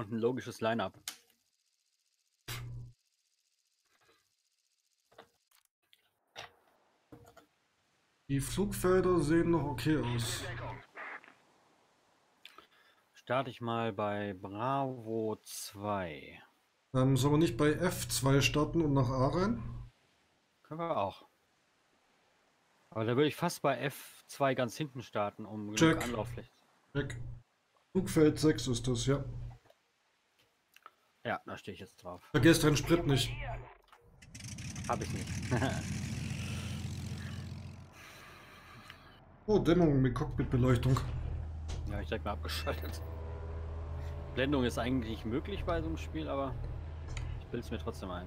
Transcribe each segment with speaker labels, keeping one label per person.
Speaker 1: Und ein logisches Line-Up.
Speaker 2: Die Flugfelder sehen noch okay aus.
Speaker 1: Starte ich mal bei Bravo 2.
Speaker 2: Ähm, sollen wir nicht bei F2 starten und nach A rein?
Speaker 1: Können wir auch. Aber da würde ich fast bei F2 ganz hinten starten, um
Speaker 2: Check.
Speaker 1: Anlauffläche.
Speaker 2: Check. Flugfeld 6 ist das, ja.
Speaker 1: Ja, da stehe ich jetzt drauf.
Speaker 2: Vergesst deinen Sprit nicht.
Speaker 1: Habe ich nicht.
Speaker 2: Oh, Dämmung mit Cockpitbeleuchtung.
Speaker 1: ja, ich direkt mal abgeschaltet. Blendung ist eigentlich möglich bei so einem Spiel, aber ich bilde es mir trotzdem ein.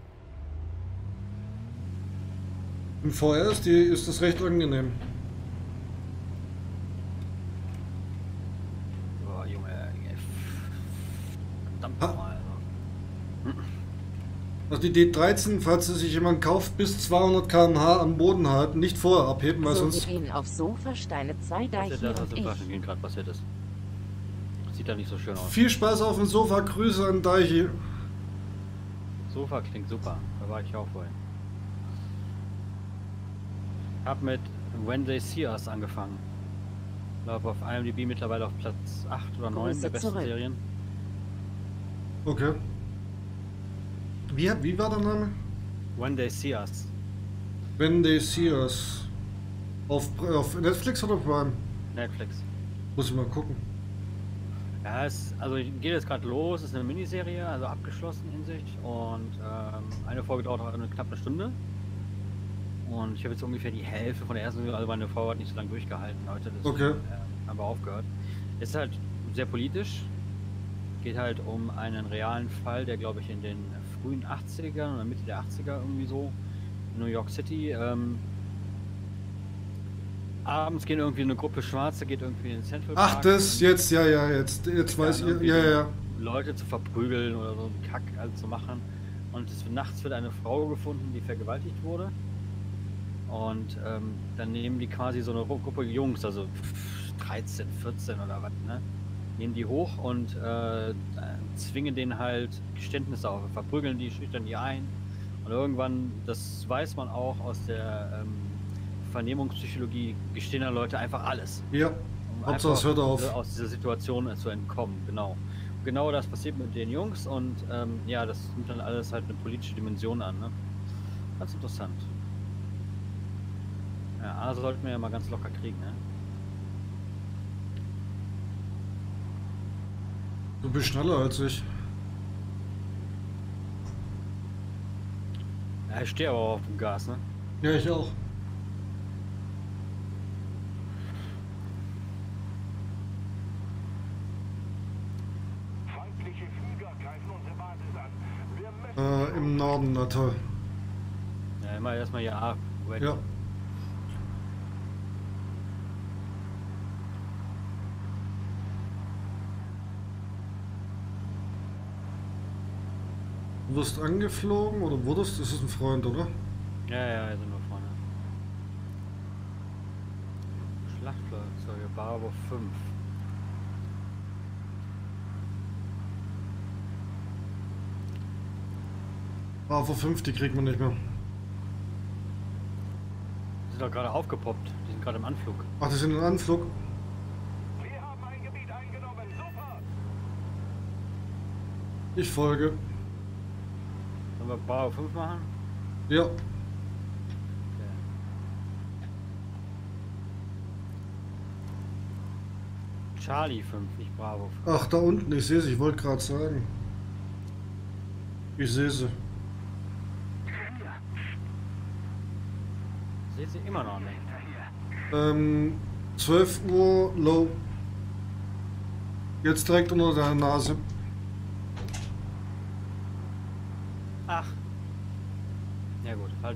Speaker 2: Im VR ist, die, ist das recht angenehm.
Speaker 1: Boah, Junge, verdammt nochmal. Also.
Speaker 2: Die D13, falls sie sich jemand kauft, bis 200 km/h am Boden halten, nicht vorher abheben, weil
Speaker 3: So, wir
Speaker 2: sonst...
Speaker 3: gehen auf Sofasteine 2, da
Speaker 1: Was ist
Speaker 3: hier
Speaker 1: das, was
Speaker 3: und ich.
Speaker 1: Flaschengehen gerade passiert ist? Sieht da nicht so schön aus.
Speaker 2: Viel Spaß auf dem Sofa, Grüße an Daichi.
Speaker 1: Sofa klingt super. Da war ich auch vorhin. Hab mit When They See Us angefangen. Ich glaube auf IMDb mittlerweile auf Platz 8 oder 9
Speaker 3: Grüße
Speaker 1: der besten
Speaker 3: zurück.
Speaker 1: Serien.
Speaker 2: Okay. Wie, wie war der Name?
Speaker 1: When They See Us.
Speaker 2: When They See Us. Auf, auf Netflix oder Prime?
Speaker 1: Netflix.
Speaker 2: Muss ich mal gucken.
Speaker 1: Ja, es also geht jetzt gerade los, ist eine Miniserie, also abgeschlossen in sich und ähm, eine Folge dauert auch eine knappe Stunde. Und ich habe jetzt ungefähr die Hälfte von der ersten, also meine Frau hat nicht so lange durchgehalten heute,
Speaker 2: Okay.
Speaker 1: äh, haben wir aufgehört. Es ist halt sehr politisch, geht halt um einen realen Fall, der glaube ich in den frühen 80ern oder Mitte der 80er irgendwie so in New York City ähm, abends gehen irgendwie eine Gruppe Schwarze, geht irgendwie in den Central
Speaker 2: Ach,
Speaker 1: Park
Speaker 2: das,
Speaker 1: und-
Speaker 2: jetzt, ja, ja, jetzt, jetzt weiß
Speaker 1: ja,
Speaker 2: ich, ja,
Speaker 1: so
Speaker 2: ja.
Speaker 1: Leute zu verprügeln oder so einen Kack halt zu machen. Und es, nachts wird eine Frau gefunden, die vergewaltigt wurde. Und ähm, dann nehmen die quasi so eine Ru- Gruppe Jungs, also 13, 14 oder was, ne? Nehmen die hoch und äh, zwingen denen halt Geständnisse auf, verprügeln die, schüchtern die ein. Und irgendwann, das weiß man auch aus der ähm, Vernehmungspsychologie, gestehen dann Leute einfach alles.
Speaker 2: Ja,
Speaker 1: Um
Speaker 2: Hauptsache es hört auf.
Speaker 1: Aus dieser Situation äh, zu entkommen, genau. Genau das passiert mit den Jungs und ähm, ja, das nimmt dann alles halt eine politische Dimension an. Ne? Ganz interessant. Ja, also sollten wir ja mal ganz locker kriegen, ne?
Speaker 2: Du bist schneller als ich.
Speaker 1: Ja, ich stehe aber auch auf dem Gas, ne?
Speaker 2: Ja, ich auch.
Speaker 4: Feindliche Flieger greifen unsere Basis an. Wir müssen
Speaker 2: Äh, Im Norden, na toll.
Speaker 1: Ja, immer erstmal hier A. ready.
Speaker 2: Ja. Du wirst angeflogen oder wurdest? Das ist ein Freund, oder?
Speaker 1: Ja, ja, hier sind wir vorne. Schlachtflugzeuge, Bravo 5.
Speaker 2: Bravo 5, die kriegt man nicht mehr.
Speaker 1: Die sind doch gerade aufgepoppt. Die sind gerade im Anflug.
Speaker 2: Ach, die sind im Anflug.
Speaker 4: Wir haben ein Gebiet eingenommen. Super!
Speaker 2: Ich folge.
Speaker 1: Wir Bravo 5 machen?
Speaker 2: Ja.
Speaker 1: Okay. Charlie 5, nicht Bravo 5.
Speaker 2: Ach, da unten, ich sehe sie, ich wollte gerade sagen. Ich sehe sie.
Speaker 1: Seht sie immer noch nicht.
Speaker 2: Ähm, 12 Uhr low. Jetzt direkt unter der Nase.
Speaker 1: Ach.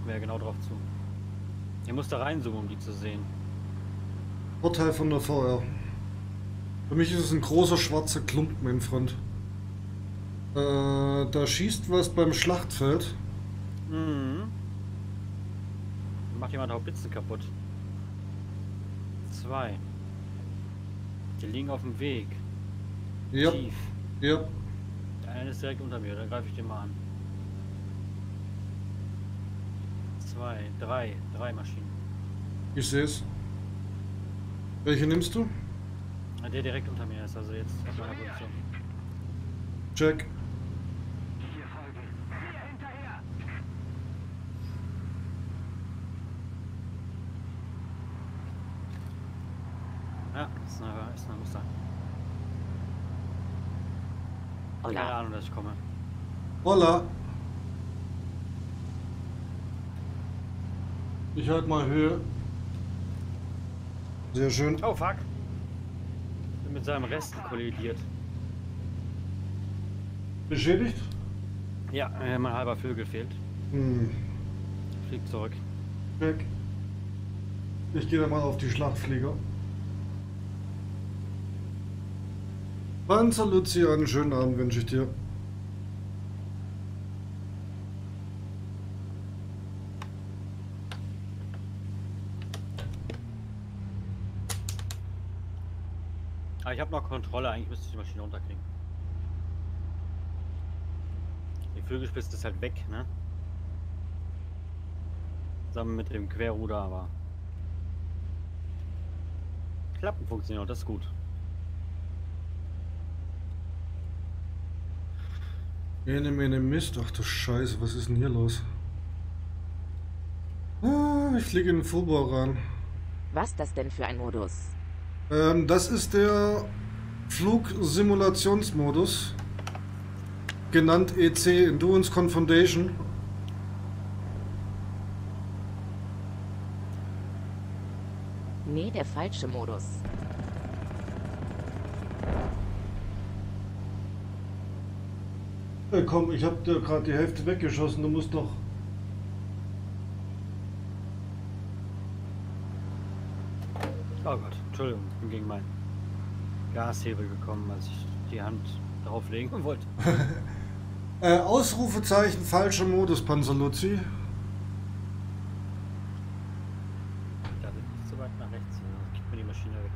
Speaker 1: Halten wir ja genau drauf zu. Ihr müsst da reinzoomen, um die zu sehen.
Speaker 2: Vorteil von der VR. Für mich ist es ein großer schwarzer Klumpen in Front. Äh, da schießt was beim Schlachtfeld.
Speaker 1: Mhm. Macht jemand Haubitzen kaputt. Zwei. Die liegen auf dem Weg.
Speaker 2: Ja,
Speaker 1: Tief.
Speaker 2: ja.
Speaker 1: Einer ist direkt unter mir, dann greife ich den mal an. Zwei, drei, drei Maschinen.
Speaker 2: Ich sehe es. Welche nimmst du?
Speaker 1: Der direkt unter mir ist, also jetzt auf meiner Position.
Speaker 2: Check.
Speaker 4: Wir folgen. Wir hinterher.
Speaker 1: Ja, ist eine, ist eine Muster. Keine
Speaker 3: Hola.
Speaker 1: Ahnung, dass ich komme.
Speaker 2: Holla. Ich halt mal Höhe. Sehr schön.
Speaker 1: Oh fuck! Bin mit seinem Rest kollidiert.
Speaker 2: Beschädigt?
Speaker 1: Ja, äh, mein halber Flügel fehlt.
Speaker 2: Hm.
Speaker 1: Fliegt zurück.
Speaker 2: Check. Ich gehe dann mal auf die Schlachtflieger. Panzer Luzi, einen schönen Abend wünsche ich dir.
Speaker 1: Aber ich habe noch Kontrolle, eigentlich müsste ich die Maschine runterkriegen. Die Flügelspitze ist halt weg, ne? Zusammen mit dem Querruder, aber. Klappen funktionieren und das ist gut.
Speaker 2: Ene, mene, Mist. Ach du Scheiße, was ist denn hier los? Ah, ich fliege in den Fullbau ran.
Speaker 3: Was das denn für ein Modus?
Speaker 2: Ähm, das ist der Flugsimulationsmodus. Genannt EC, Endurance Confrontation.
Speaker 3: Nee, der falsche Modus.
Speaker 2: Äh, komm, ich hab dir gerade die Hälfte weggeschossen, du musst doch.
Speaker 1: Oh Gott, Entschuldigung, ich bin gegen meinen Gashebel gekommen, als ich die Hand drauf legen wollte.
Speaker 2: Äh, Ausrufezeichen, falscher Modus, Panzerluzi.
Speaker 1: Da bin ich zu weit nach rechts, sonst mir die Maschine weg.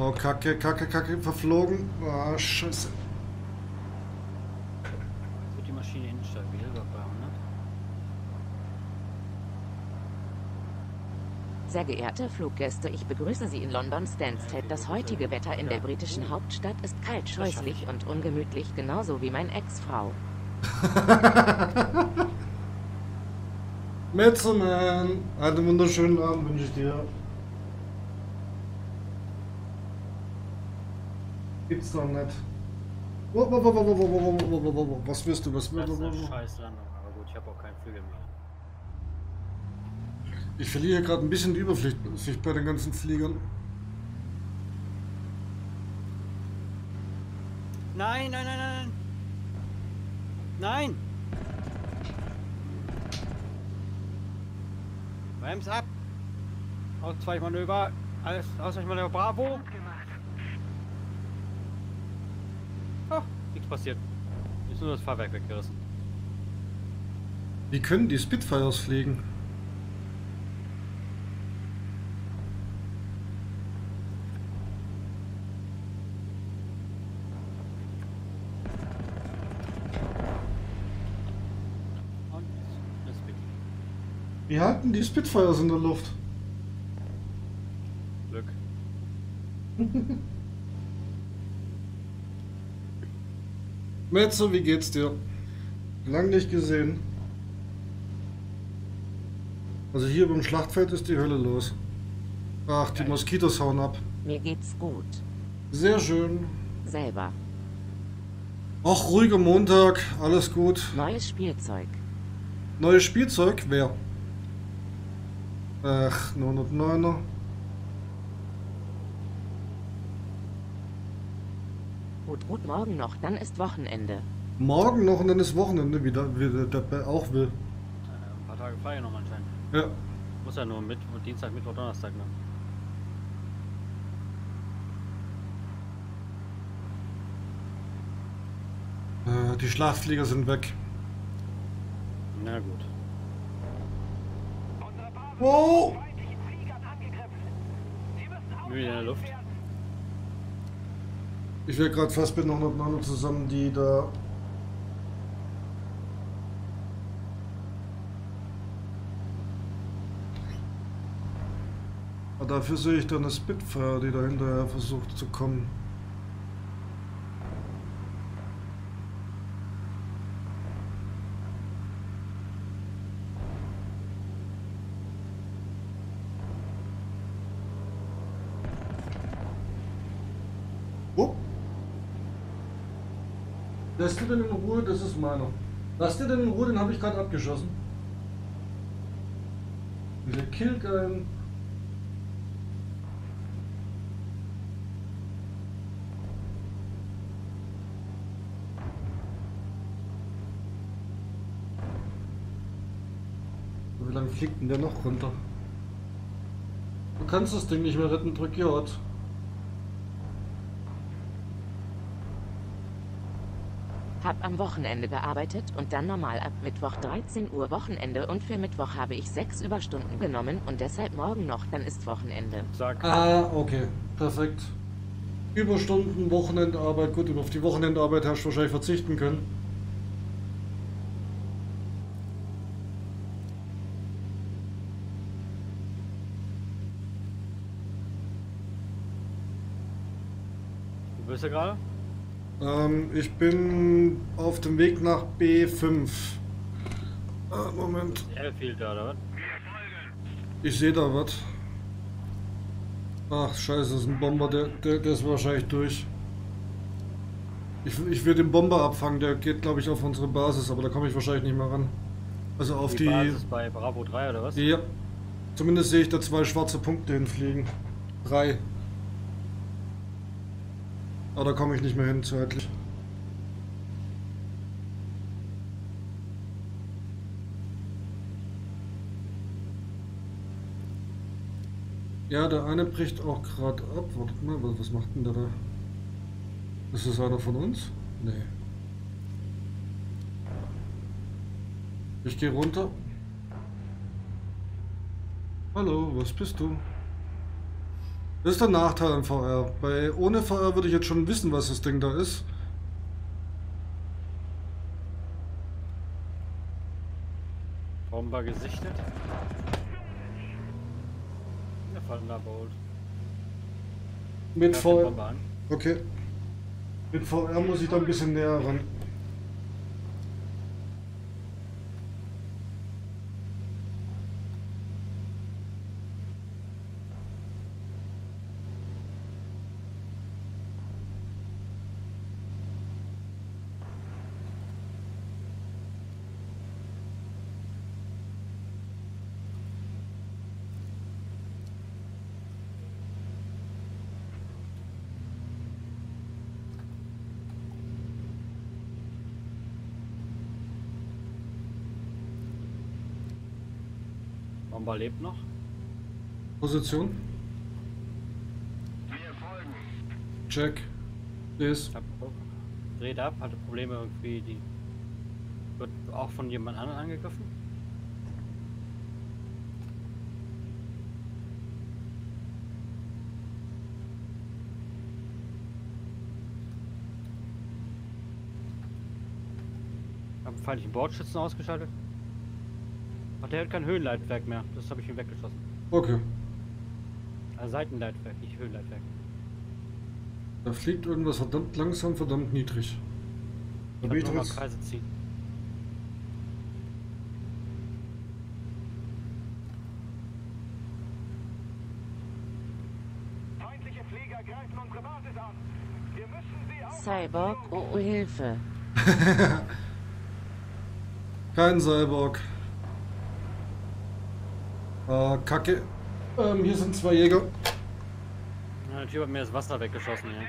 Speaker 2: Oh, Kacke, Kacke, Kacke, verflogen. Ah, Scheiße.
Speaker 3: Sehr geehrte Fluggäste, ich begrüße Sie in London Stansted. Das heutige Wetter in der britischen Hauptstadt ist kalt, scheußlich und ungemütlich, genauso wie mein Ex-Frau.
Speaker 2: Metzelman, einen wunderschönen Abend wünsche ich dir. Gibt's doch nicht. Was wirst du? Was wirst du?
Speaker 1: Das ist eine Scheißlandung, aber gut, ich habe auch keinen Flügel mehr.
Speaker 2: Ich verliere gerade ein bisschen die Übersicht Sicht bei den ganzen Fliegern.
Speaker 1: Nein, nein, nein, nein! Nein! Brems ab! Ausweichmanöver! Alles Ausweichmanöver Bravo! Oh, nichts passiert. Ist nur das Fahrwerk weggerissen.
Speaker 2: Wie können die Spitfires fliegen?
Speaker 1: Und das ist bitte.
Speaker 2: Wie halten die Spitfires in der Luft?
Speaker 1: Glück.
Speaker 2: Metzo, wie geht's dir? Lang nicht gesehen. Also hier beim Schlachtfeld ist die Hölle los. Ach, die. Moskitos hauen ab.
Speaker 3: Mir geht's gut.
Speaker 2: Sehr schön.
Speaker 3: Selber.
Speaker 2: Ach, ruhiger Montag, alles gut.
Speaker 3: Neues Spielzeug.
Speaker 2: Neues Spielzeug? Wer? Ach, 909er.
Speaker 3: Gut, gut, morgen noch, dann ist Wochenende.
Speaker 2: Morgen noch und dann ist Wochenende wieder, wie der dabei auch will.
Speaker 1: Äh, ein paar Tage frei noch anscheinend.
Speaker 2: Ja.
Speaker 1: Muss ja nur mit Dienstag, Mittwoch, Donnerstag ne?
Speaker 2: Äh, die Schlachtflieger sind weg.
Speaker 1: Na gut.
Speaker 2: Wow!
Speaker 1: Mühe in der Luft.
Speaker 2: Ich werde gerade fast mit noch miteinander zusammen, die da. Aber dafür sehe ich dann eine Spitfire, die dahinterher versucht zu kommen. Denn in Ruhe? Das ist meiner. Lass dir denn in Ruhe, den habe ich gerade abgeschossen. Dieser Killgeil. Wie lange fliegt denn der noch runter? Du kannst das Ding nicht mehr retten, drück J.
Speaker 3: Hab am Wochenende gearbeitet und dann normal ab Mittwoch 13 Uhr Wochenende und für Mittwoch habe ich sechs Überstunden genommen und deshalb morgen noch, dann ist Wochenende.
Speaker 1: Sag,
Speaker 2: Ah, okay. Perfekt. Überstunden, Wochenendarbeit. Gut, auf die Wochenendarbeit hast du wahrscheinlich verzichten können.
Speaker 1: wo bist du gerade?
Speaker 2: Ähm, ich bin auf dem Weg nach B5. Ah, Moment.
Speaker 1: Airfield da, oder was?
Speaker 2: Ich sehe da was. Ach, scheiße, das ist ein Bomber, der, der, der ist wahrscheinlich durch. Ich, ich will den Bomber abfangen, der geht, glaube ich, auf unsere Basis, aber da komme ich wahrscheinlich nicht mehr ran. Also auf die...
Speaker 1: Basis bei Bravo 3 oder was?
Speaker 2: Ja. Zumindest sehe ich da zwei schwarze Punkte hinfliegen. Drei. Aber da komme ich nicht mehr hin zeitlich. Ja, der eine bricht auch gerade ab. Wartet mal, was was macht denn der da? Ist das einer von uns? Nee. Ich gehe runter. Hallo, was bist du? Das ist der Nachteil am VR. Bei ohne VR würde ich jetzt schon wissen, was das Ding da ist.
Speaker 1: Bomber gesichtet. Der Thunderbolt.
Speaker 2: Mit VR.
Speaker 1: An.
Speaker 2: Okay. Mit VR muss ich da ein bisschen näher ran.
Speaker 1: Bomber lebt noch.
Speaker 2: Position. Check. Ist.
Speaker 1: Hab, dreht ab, hatte Probleme irgendwie, die wird auch von jemand anderem angegriffen. Hab einen feindlichen Bordschützen ausgeschaltet. Ach, der hat kein Höhenleitwerk mehr. Das habe ich ihm weggeschossen.
Speaker 2: Okay.
Speaker 1: Also Seitenleitwerk, nicht Höhenleitwerk.
Speaker 2: Da fliegt irgendwas verdammt langsam, verdammt niedrig. Da
Speaker 1: Ich
Speaker 2: bin ich
Speaker 1: hab
Speaker 2: doch
Speaker 1: nochmal
Speaker 2: jetzt.
Speaker 1: Kreise ziehen.
Speaker 4: Feindliche Flieger greifen unsere Basis an. Wir müssen sie auf.
Speaker 3: Cyborg, oh, oh Hilfe.
Speaker 2: Kein Cyborg. Ah, Kacke. Ähm, hier sind zwei Jäger.
Speaker 1: Ja, der Typ hat mir das Wasser weggeschossen, ja.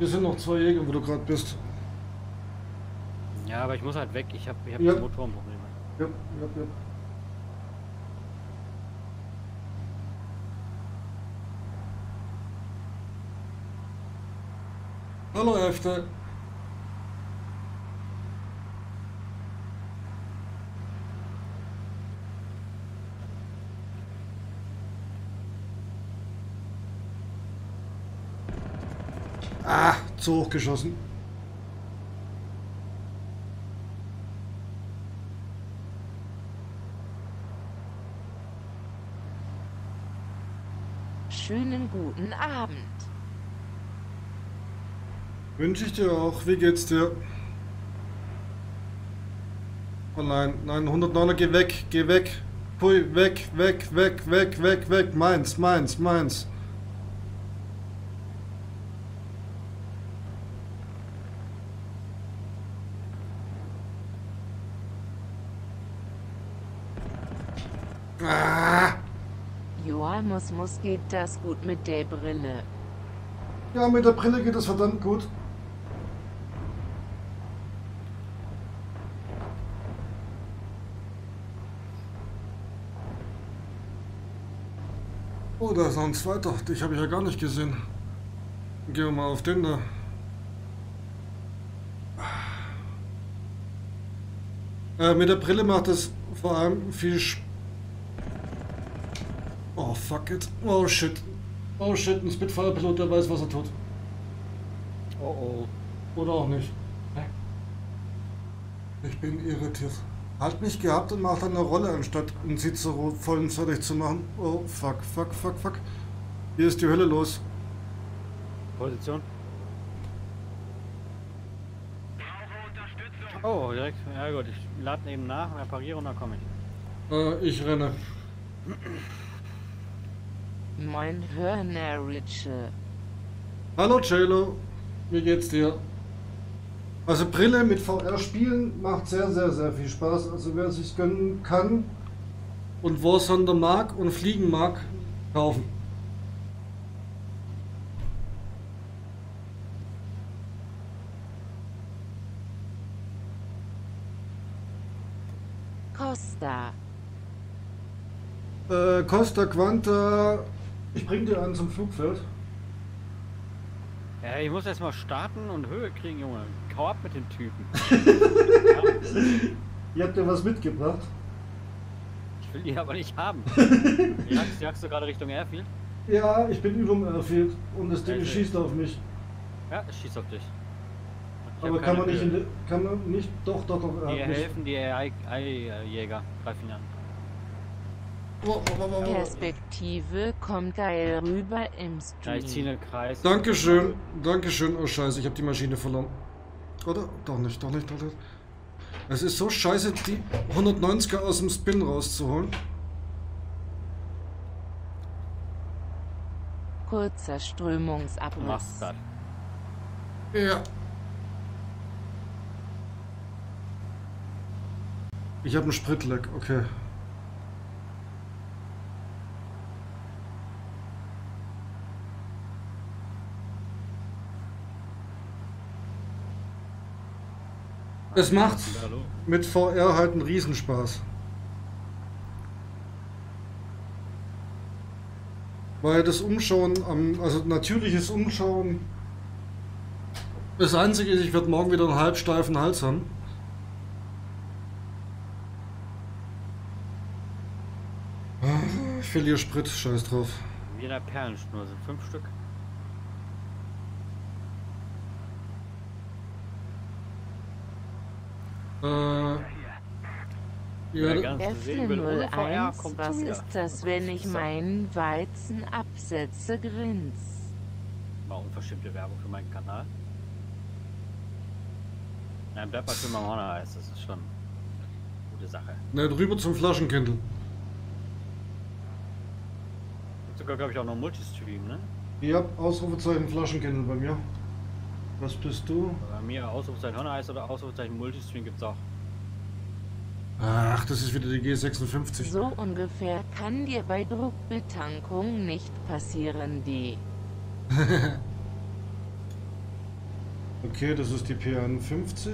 Speaker 2: Hier sind noch zwei Jäger, wo du gerade bist.
Speaker 1: Ja, aber ich muss halt weg. Ich habe ich hab
Speaker 2: Ja.
Speaker 1: Motorenprobleme.
Speaker 2: Ja, ja, ja. Hallo Hefte. Ah, zu hoch geschossen.
Speaker 3: Schönen guten Abend.
Speaker 2: Wünsche ich dir auch. Wie geht's dir? Oh nein, nein, 109er, geh weg, geh weg. Pui, weg, weg, weg, weg, weg, weg. Meins, meins, meins. Ah,
Speaker 3: Muss geht das gut mit der Brille.
Speaker 2: ja, mit der Brille geht es verdammt gut. Oh, da ist noch ein zweiter. Dich habe ich ja gar nicht gesehen. Gehen wir mal auf den da. Äh, mit der Brille macht es vor allem viel Sp Oh, fuck it. Oh, shit. Oh, shit. Ein Spitfire-Pilot, der weiß, was er tut.
Speaker 1: Oh oh.
Speaker 2: Oder auch nicht. Ich bin irritiert. Hat mich gehabt und macht eine Rolle, anstatt einen Cicero voll und fertig zu machen. Oh, fuck, fuck, fuck, fuck. Hier ist die Hölle los.
Speaker 1: Position. Oh, direkt. Ja gut, ich lade eben nach, repariere und dann komme ich.
Speaker 2: Äh, ich renne.
Speaker 3: Moin Hörner Ritche.
Speaker 2: Hallo, Cello. Wie geht's dir? Also Brille mit VR spielen macht sehr, sehr, sehr viel Spaß. Also wer sich gönnen kann und Warsonder mag und fliegen mag, kaufen.
Speaker 3: Costa.
Speaker 2: Äh, Costa Quanta, ich bring dir einen zum Flugfeld.
Speaker 1: Ja, ich muss erstmal starten und Höhe kriegen, Junge. Hau ab mit den Typen.
Speaker 2: Ihr habt ja was mitgebracht.
Speaker 1: Ich will die aber nicht haben. jagst, jagst du gerade Richtung Airfield?
Speaker 2: Ja, ich bin über dem Airfield und das Ding
Speaker 1: Okay.
Speaker 2: schießt auf mich.
Speaker 1: Ja, es schießt auf dich. Ich
Speaker 2: Aber kann man nicht, in kann man nicht, doch, doch, doch.
Speaker 1: Die helfen, die AI-Jäger greifen ihn an.
Speaker 2: Oh, oh, oh, oh, oh.
Speaker 3: Perspektive kommt geil rüber im
Speaker 1: Ja, ich ziehe
Speaker 3: Stream.
Speaker 1: einen Kreis.
Speaker 2: Dankeschön, Dankeschön. Oh scheiße, ich habe die Maschine verloren. Oder? Doch nicht, doch nicht, doch nicht. Es ist so scheiße, die 190er aus dem Spin rauszuholen.
Speaker 3: Kurzer Strömungsabriss.
Speaker 1: das.
Speaker 2: Ja. Ich habe einen Spritleck, okay. Es macht mit VR halt einen Riesenspaß. Weil das Umschauen, am, also natürliches Umschauen, das Einzige ist, ich werde morgen wieder einen halbsteifen Hals haben. Ah, Ich verliere Sprit, scheiß drauf.
Speaker 1: Wie in der Perlenschnur sind fünf Stück.
Speaker 2: Äh, ja,
Speaker 1: Der ganze
Speaker 3: F
Speaker 1: Säbel ohne VR
Speaker 3: 01,
Speaker 1: kommt
Speaker 3: was
Speaker 1: zu mir.
Speaker 3: ist das, wenn ich meinen Weizen absetze, grins?
Speaker 1: War unverschämte Werbung für meinen Kanal. Nein, bleib mal für Mamona heißt, das ist schon eine gute Sache.
Speaker 2: ne, drüber zum Flaschenkindl.
Speaker 1: Gibt sogar, glaube ich, auch noch Multistream, ne?
Speaker 2: Ja, Ausrufezeichen Flaschenkindl bei mir. Was bist du?
Speaker 1: Bei mir Ausrufezeichen heißt oder Ausrufezeichen Multistream gibt's auch.
Speaker 2: Ach, das ist wieder die G56.
Speaker 3: So ungefähr kann dir bei Druckbetankung nicht passieren, die.
Speaker 2: Okay, das ist die P51.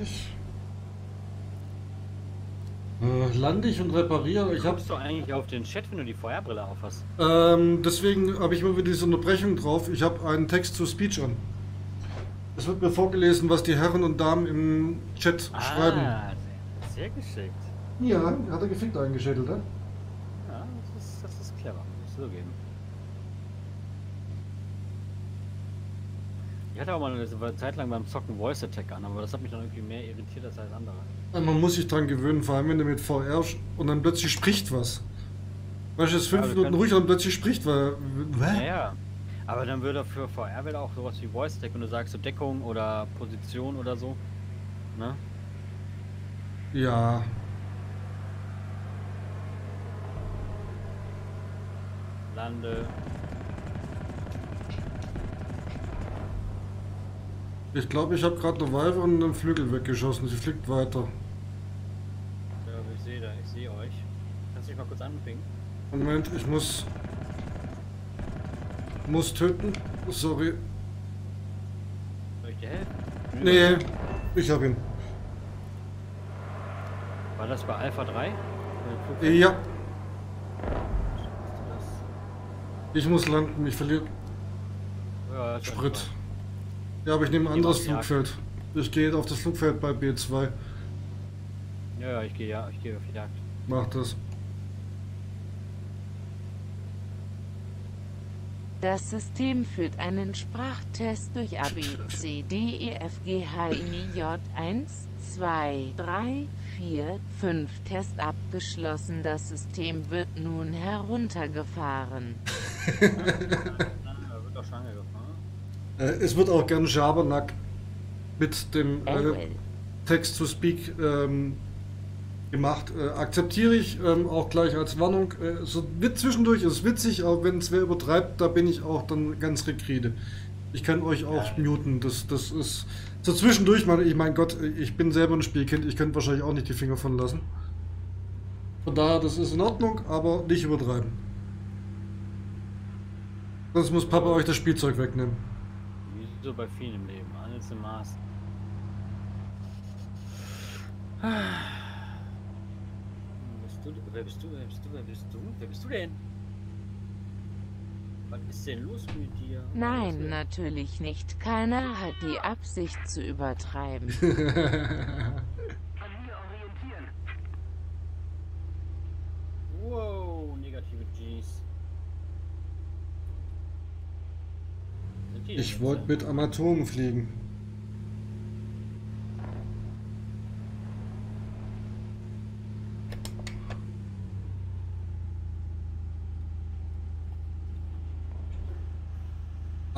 Speaker 2: Äh, lande ich und repariere. Ich habe
Speaker 1: Kommst du eigentlich auf den Chat, wenn du die VR-Brille auf hast?
Speaker 2: ähm, deswegen habe ich immer wieder diese Unterbrechung drauf. Ich habe einen Text zu Speech an. Es wird mir vorgelesen, was die Herren und Damen im Chat schreiben.
Speaker 1: Ah, sehr, sehr geschickt.
Speaker 2: Ja, hat er gefickt eingeschädelt, ne?
Speaker 1: Ja, das ist, das ist clever, muss ich so geben. Ich hatte auch mal eine Zeit lang beim Zocken Voice Attack an, aber das hat mich dann irgendwie mehr irritiert als alles andere.
Speaker 2: Man muss sich dran gewöhnen, vor allem wenn du mit VR und dann plötzlich spricht was. Weißt du, es ist fünf
Speaker 1: Ja,
Speaker 2: Minuten ruhig und dann plötzlich spricht was. Hä?
Speaker 1: Naja. Aber dann würde für VR wieder auch sowas wie Voice Attack, wenn du sagst so Deckung oder Position oder so. Ne?
Speaker 2: Ja,
Speaker 1: Lande.
Speaker 2: ich glaube, ich habe gerade eine Weibe und einen Flügel weggeschossen. Sie fliegt weiter.
Speaker 1: Ja, ich sehe da, ich sehe euch. Kannst du dich mal kurz anpingen?
Speaker 2: Moment, ich muss. Muss töten. Sorry.
Speaker 1: Soll ich dir helfen?
Speaker 2: Nee, ich hab ihn.
Speaker 1: War das bei Alpha 3? Bei dem Flugzeug?
Speaker 2: Ja, ich muss landen. Ich verliere
Speaker 1: Ja,
Speaker 2: Sprit. Ja, aber ich nehme ein anderes. Flugfeld. Ich gehe auf das Flugfeld bei B2.
Speaker 1: Ja, ja, ich gehe ja, ich gehe auf die Jagd.
Speaker 2: Mach das.
Speaker 3: Das System führt einen Sprachtest durch A, B, C, D, E, F, G, H, I, J 1, 2, 3, 4, 5 Test abgeschlossen. Das System wird nun heruntergefahren.
Speaker 1: Ah.
Speaker 2: Äh, es wird auch gern Schabernack mit dem äh. Text-to-Speak ähm, gemacht. Äh, akzeptiere ich ähm, auch gleich als Warnung. Äh, so wird zwischendurch ist witzig, aber wenn es wer übertreibt, da bin ich auch dann ganz rekride. Ich kann euch auch
Speaker 1: Ja.
Speaker 2: muten. Das, das ist so zwischendurch, man, ich mein Gott, ich bin selber ein Spielkind, ich könnte wahrscheinlich auch nicht die Finger von lassen. Von daher, das ist in Ordnung, aber nicht übertreiben. Sonst muss Papa euch das Spielzeug wegnehmen.
Speaker 1: Wie so bei vielen im Leben. Alles im Maß. Wer bist du? Wer bist du? Wer bist du? Wer bist du? Wer bist du denn? Was ist denn los mit dir?
Speaker 3: Nein, natürlich nicht. Keiner hat die Absicht zu übertreiben.
Speaker 4: An mir orientieren.
Speaker 1: Wow, negative Gs.
Speaker 2: Ich wollte mit Amatomen fliegen.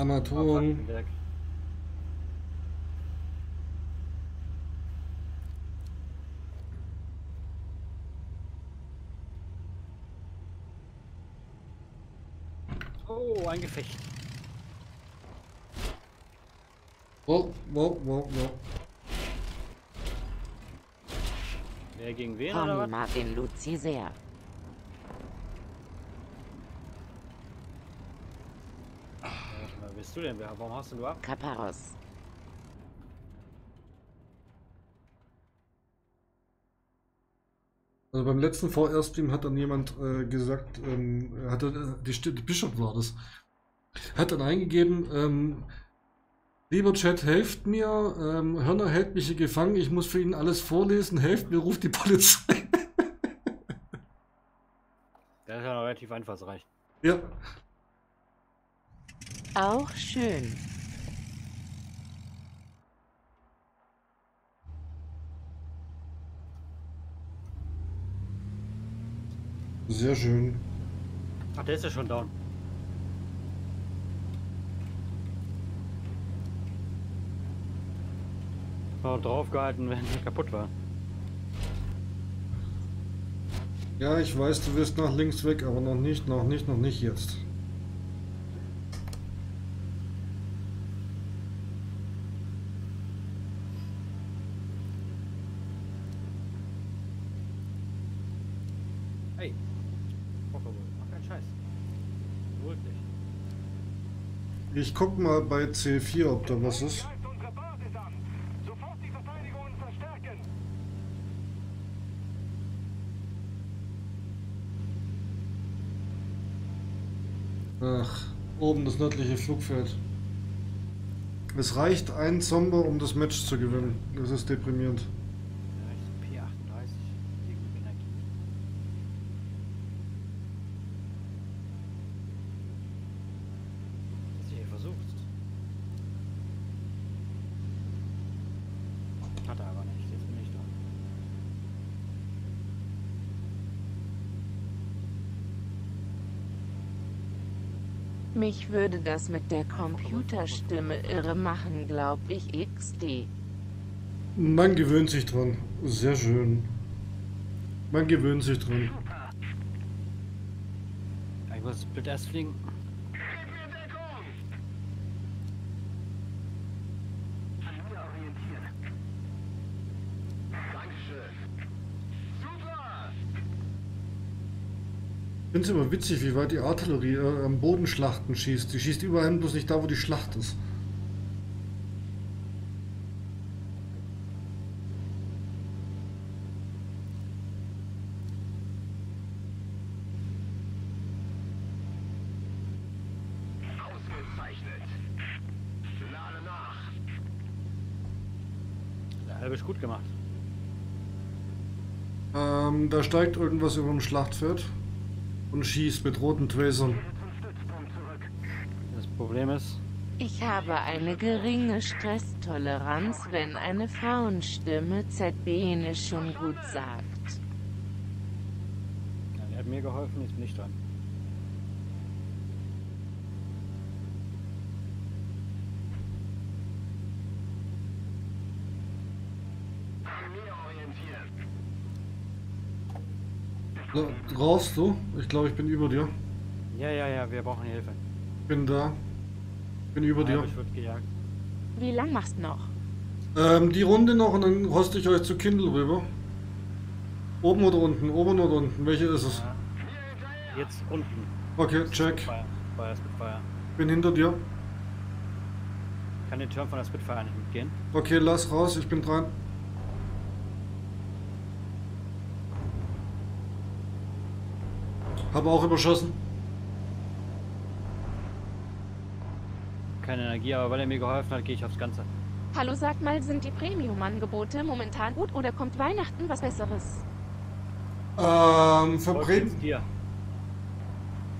Speaker 1: Falkenberg. Oh, ein Gefecht.
Speaker 2: Wow, wow, wow, wow.
Speaker 1: Wer gegen wen oder
Speaker 3: Tommy
Speaker 1: was?
Speaker 3: mag den Luzi sehr.
Speaker 1: Wer bist du denn? Wer- Warum hast du ab?
Speaker 3: Kaparos.
Speaker 2: Also beim letzten VR-Stream hat dann jemand äh, gesagt, ähm, er hatte, äh, die, die Bishop war das, hat dann eingegeben, ähm, lieber Chat, helft mir, ähm, Hörner hält mich hier gefangen, ich muss für ihn alles vorlesen, helft mir, ruft die Polizei.
Speaker 1: Der ist ja noch relativ einfallsreich.
Speaker 2: ja,
Speaker 3: Auch schön.
Speaker 2: sehr schön.
Speaker 1: Ach, der ist ja schon down. War draufgehalten, wenn er kaputt war.
Speaker 2: Ja, ich weiß, du wirst nach links weg, aber noch nicht, noch nicht, noch nicht jetzt.
Speaker 1: Hey. Pokémon, mach keinen Scheiß. Beruhig dich.
Speaker 2: Ich guck mal bei C4, ob da was ist. Ach, oben das nördliche Flugfeld. Es reicht ein Zomber, um das Match zu gewinnen. Das ist deprimierend.
Speaker 1: Ja, ich P38 gegen Energie. Hast du hier versucht?
Speaker 3: Mich würde das mit der Computerstimme irre machen, glaub ich XD.
Speaker 2: Man gewöhnt sich dran. Sehr schön. Man gewöhnt sich dran.
Speaker 1: Ich muss bitte erst fliegen.
Speaker 4: Gib mir Deckung! An mir orientieren. Dankeschön. Super!
Speaker 2: Ich finde es immer witzig, wie weit die Artillerie äh, am Boden Schlachten schießt. Die schießt überall hin, bloß nicht da, wo die Schlacht ist.
Speaker 4: Ausgezeichnet. Lade nach.
Speaker 1: Der halbe ist gut gemacht.
Speaker 2: Ähm, da steigt irgendwas über dem Schlachtfeld und schießt mit roten
Speaker 4: zurück.
Speaker 1: Das Problem ist,
Speaker 3: Ich habe eine geringe Stresstoleranz, wenn eine Frauenstimme ZB schon gut sagt.
Speaker 1: ja, er hat mir geholfen, jetzt bin ich dran.
Speaker 2: So, Raus du? Ich glaube, ich bin über dir.
Speaker 1: Ja, ja, ja, wir brauchen Hilfe.
Speaker 2: Bin da. Bin über dir.
Speaker 1: Ich wird gejagt.
Speaker 3: Wie lang machst du noch?
Speaker 2: Ähm, die Runde noch und dann roste ich euch zu Kindle rüber. Oben oder unten? Oben oder unten? Welche ist es?
Speaker 1: Ja. Jetzt unten.
Speaker 2: Okay, check.
Speaker 1: Spitfire. Spitfire, Spitfire.
Speaker 2: Bin hinter dir.
Speaker 1: Ich kann den Turm von der Spitfire nicht mitgehen.
Speaker 2: Okay, lass raus, ich bin dran. Habe auch überschossen.
Speaker 1: Keine Energie, aber weil er mir geholfen hat, gehe ich aufs Ganze.
Speaker 5: Hallo, sag mal, sind die Premium-Angebote momentan gut oder kommt Weihnachten was Besseres?
Speaker 2: Ähm, für
Speaker 1: jetzt dir.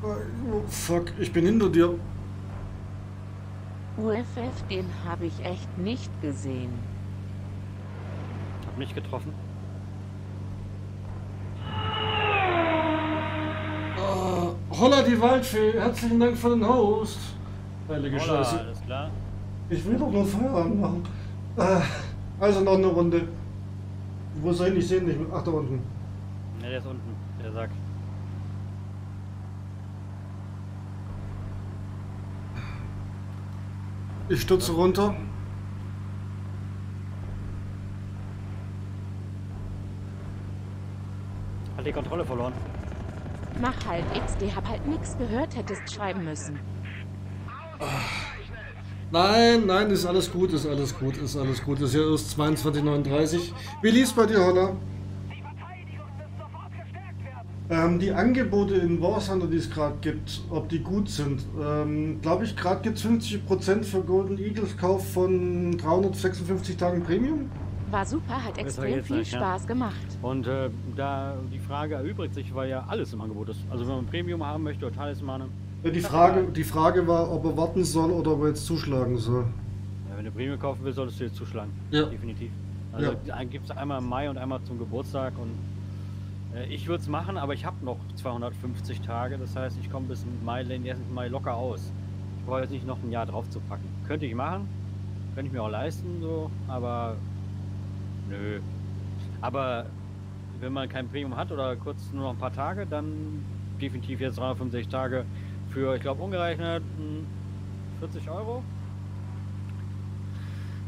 Speaker 2: Oh, fuck, ich bin hinter dir.
Speaker 3: UFF, den habe ich echt nicht gesehen.
Speaker 1: Hab mich getroffen.
Speaker 2: Holla die Waldfee, herzlichen Dank für den Host. Heilige
Speaker 1: Holla,
Speaker 2: Scheiße.
Speaker 1: alles klar.
Speaker 2: Ich will doch nur Feierabend machen. Ah, also noch eine Runde. Wo soll ich nicht sehen? Ach, da unten.
Speaker 1: Ne, der ist unten, der Sack.
Speaker 2: Ich stürze runter.
Speaker 1: Hat die Kontrolle verloren.
Speaker 5: Mach halt XD, hab halt nix gehört, hättest schreiben müssen.
Speaker 2: Nein, nein, ist alles gut, ist alles gut, ist alles gut. Ist ja erst 22.39 Wie lief's bei dir, Holla?
Speaker 4: Die Verteidigung muss sofort gestärkt werden.
Speaker 2: Ähm, die Angebote in War Thunder, die es gerade gibt, ob die gut sind. Ähm, Glaube ich, gerade gibt es 50% für Golden Eagles Kauf von 356 Tagen Premium.
Speaker 5: War super, hat extrem viel
Speaker 1: nicht, ja.
Speaker 5: Spaß gemacht.
Speaker 1: Und äh, da die Frage erübrigt sich, weil ja alles im Angebot ist. Also wenn man Premium haben möchte oder Talismane,
Speaker 2: Ja, die, Frage, die Frage war, ob er warten soll oder ob er jetzt zuschlagen soll.
Speaker 1: ja, wenn du Premium kaufen willst, solltest du jetzt zuschlagen.
Speaker 2: Ja.
Speaker 1: Definitiv. Also
Speaker 2: Ja.
Speaker 1: gibt es einmal im Mai und einmal zum Geburtstag und äh, ich würde es machen, aber ich habe noch 250 Tage. Das heißt, ich komme bis Mai, den 1. Mai locker aus. Ich brauche jetzt nicht noch ein Jahr drauf zu packen. Könnte ich machen, könnte ich mir auch leisten, so, aber nö. Aber wenn man kein Premium hat oder kurz nur noch ein paar Tage, dann definitiv jetzt 365 Tage für, ich glaube, umgerechnet hm, 40 Euro.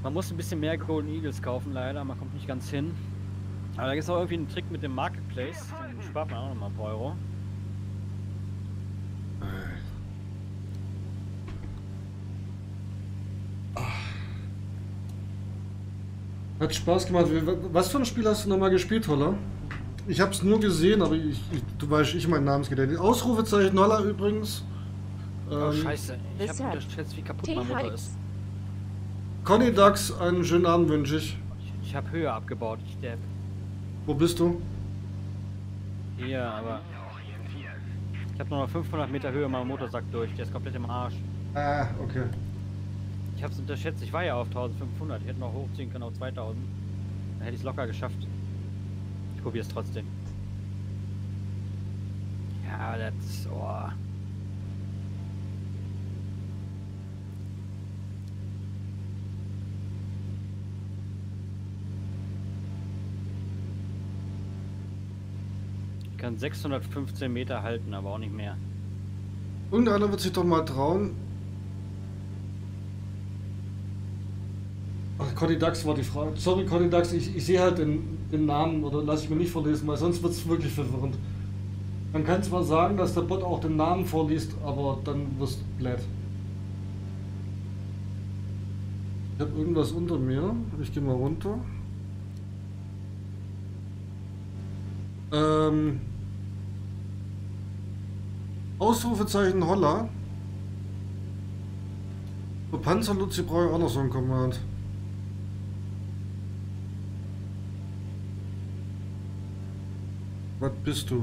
Speaker 1: Man muss ein bisschen mehr Golden Eagles kaufen, leider. Man kommt nicht ganz hin. Aber da gibt es auch irgendwie einen Trick mit dem Marketplace. Dann spart man auch nochmal ein paar Euro.
Speaker 2: Hat Spaß gemacht. Was für ein Spiel hast du nochmal gespielt, Holla? Ich habe es nur gesehen, aber ich, ich, du weißt, ich mein Namensgedächtnis. Ausrufezeichen Holla übrigens.
Speaker 1: Oh,
Speaker 2: Ähm,
Speaker 1: scheiße. Ich habe unterschätzt, wie kaputt mein Motor ist.
Speaker 2: Conny Dax, einen schönen Abend wünsche ich.
Speaker 1: Ich, ich habe Höhe abgebaut. Ich der
Speaker 2: Wo bist du?
Speaker 1: hier, aber ich habe nur noch 500 Meter Höhe meinem Motorsack durch. Der ist komplett im Arsch.
Speaker 2: Ah, okay.
Speaker 1: Ich hab's unterschätzt, ich war ja auf 1500. Ich hätte noch hochziehen können auf 2000. Dann hätte ich es locker geschafft. Ich probier's trotzdem. Ja, das... Oh. Ich kann 615 Meter halten, aber auch nicht mehr.
Speaker 2: Irgendeiner wird sich doch mal trauen, Conny Dax war die Frage. Sorry, Conny Dax, ich, ich sehe halt den, den Namen oder lasse ich mir nicht vorlesen, weil sonst wird es wirklich verwirrend. Man kann zwar sagen, dass der Bot auch den Namen vorliest, aber dann wirst du blöd. Ich habe irgendwas unter mir. Ich gehe mal runter. Ähm, Ausrufezeichen Holla. Für Panzer Luzi brauche ich auch noch so ein Command. Was bist du?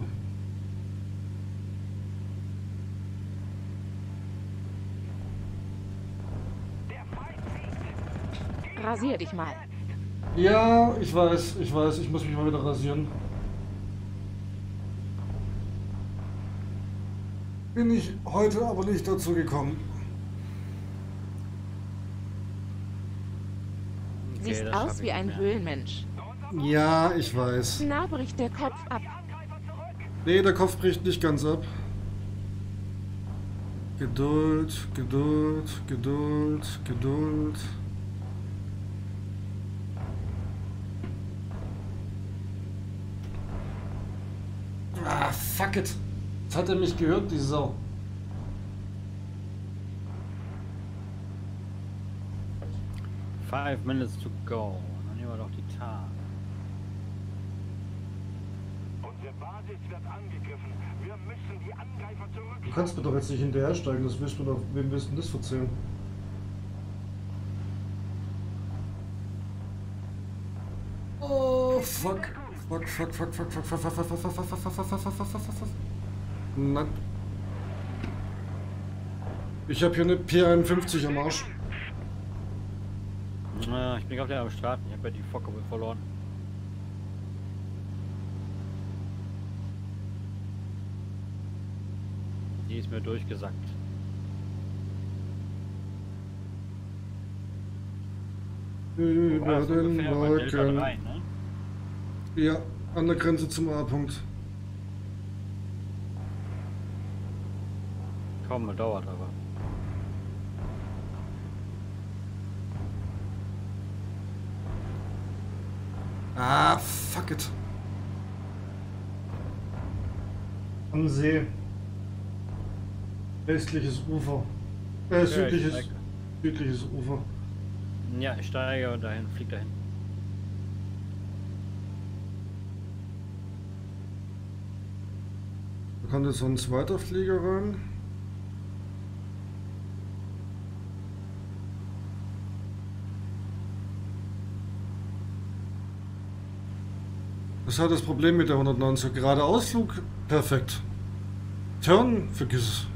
Speaker 5: Rasier dich mal.
Speaker 2: Ja, ich weiß, ich weiß, ich muss mich mal wieder rasieren. Bin ich heute aber nicht dazu gekommen.
Speaker 1: Okay,
Speaker 5: Siehst aus wie ein. Höhlenmensch.
Speaker 2: Ja, ich weiß.
Speaker 5: Na bricht der Kopf ab.
Speaker 2: Nee, der Kopf bricht nicht ganz ab. Geduld, Geduld, Geduld, Geduld. Ah, fuck it. Jetzt hat er mich gehört, die Sau.
Speaker 1: Five minutes to go. Dann nehmen wir doch die Tar.
Speaker 4: Unsere Basis wird angegriffen. Wir müssen die Angreifer
Speaker 2: Du kannst mir doch jetzt nicht hinterhersteigen, das willst du doch. Wem willst du das verzählen? Oh, fuck. Fuck, fuck, fuck, fuck, fuck, fuck, fuck, fuck, fuck, fuck, fuck, fuck, fuck, fuck, fuck, fuck, fuck. Nein. Ich habe hier eine P51 am Arsch.
Speaker 1: Ich bin auf der am Start. Ich habe ja die Focke verloren. Die ist mir durchgesackt.
Speaker 2: Über den Wolken.
Speaker 1: 3, ne?
Speaker 2: Ja, an der Grenze zum A-Punkt.
Speaker 1: Komm, dauert aber.
Speaker 2: Ah, fuck it. Am See. Westliches Ufer. Äh,
Speaker 1: ich
Speaker 2: südliches,
Speaker 1: steig.
Speaker 2: südliches Ufer.
Speaker 1: Ja, ich steige dahin, flieg dahin.
Speaker 2: Da kommt jetzt so ein zweiter Flieger rein. Das halt das Problem mit der 190. Gerade Ausflug, perfekt. Turn, vergiss es.